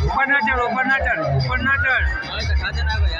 दस मिनट ऊपर ना चढ़ ऊपर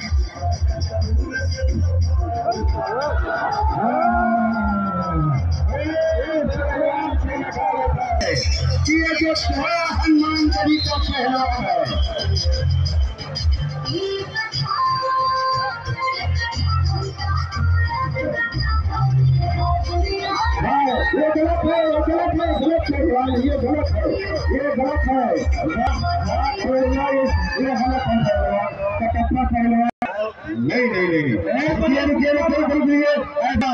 चाहिए ये जो पहला हनुमान गढ़ी का पहला है। हाँ, ये गलत है ये गलत है गलत है ये गलत है ये गलत है। हाँ, छोड़ना ये ये गलत है। पहलवान, कटप्पा पहलवान नहीं नहीं नहीं नहीं। रुकिए रुकिए रुकिए रुकिए ऐसा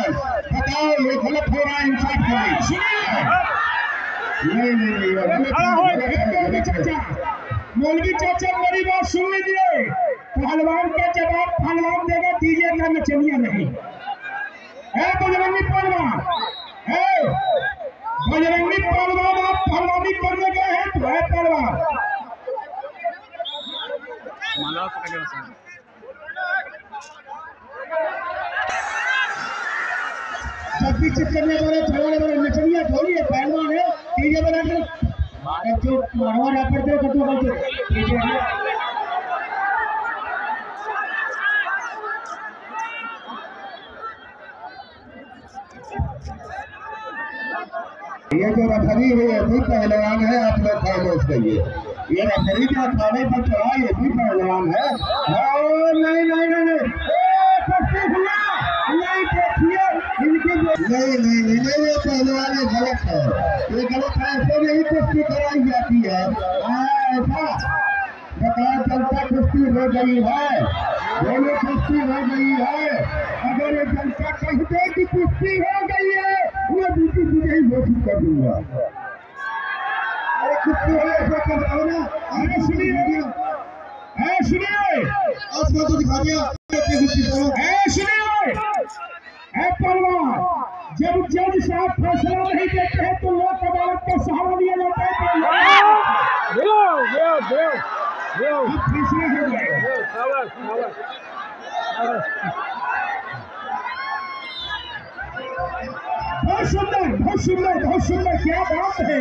बताओ ये गलत हो रहा है इंसाफ करिए नहीं नहीं नहीं ये गलत है, गलत है, गलत है। मौलवी चाचा। मेरी बात सुन लीजिए। पहलवान का जवाब पहलवान देगा दीजिए ना नचनिया नहीं। है बजरंगी पहलवान? है? बजरंगी पहलवान आप पहलवानी करने गए हैं तो है पहलवान। माला पकड़ के बसा छत्तीस चिपकने वाले थोड़े बड़े नचनिया थोड़ी है पहलवान है डीजे बना के मारे जो मरवा ना पड़ते हो तो बच्चे ये जो रफरी है ये भी पहलवान है आप लोग खामोश रहिए। ये रफरी जो अखाड़े पर चढ़ा ये भी पहलवान हाँ, नहीं नहीं नहीं नहीं ए, कुश्ती खुला! नहीं देखिए इनकी जो- नहीं नहीं नहीं नहीं ये पहलवान ये गलत है। ये गलत है ऐसे नहीं कुश्ती कराई जाती है। हाँ, ऐसा सरकार जनता कुश्ती हो गई है। दोनों कुश्ती हो गई है। अगर ये जनता कह दे कि कुश्ती हो गई है मैं बीती ही घोषित कर दूँगा। अरे कुश्ती हो ऐसा कर रहा ना। अरे सुनिए है सुनिए। आसमान तो दिखा दिया। है सुनिए। है जब जज साहब फैसला नहीं देते हैं तो लोक अदालत का सहारा लिया जाता है। अब फैसला बहुत सुंदर बहुत सुंदर बहुत सुंदर क्या बात है।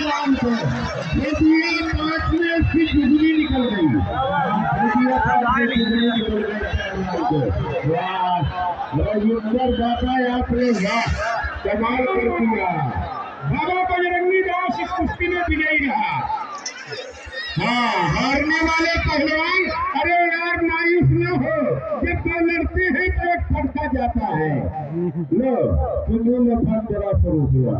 बहुत सुंदर, बहुत सुंदर। निकल गई राजेंद्र बाबा आपने कमाल कर दिया बाबा बजरंगी दास इस कुश्ती में विजयी रहा हाँ हारने वाले पहलवान अरे यार मायूस न हो जब वो लड़ते हैं तो एक फटका जाता है लो तुम्हें ने फट जरा शुरू किया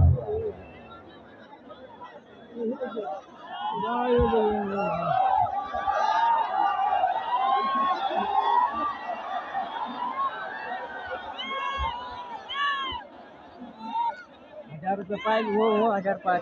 हजार रुपये पाहिजे हो हो हजार पाच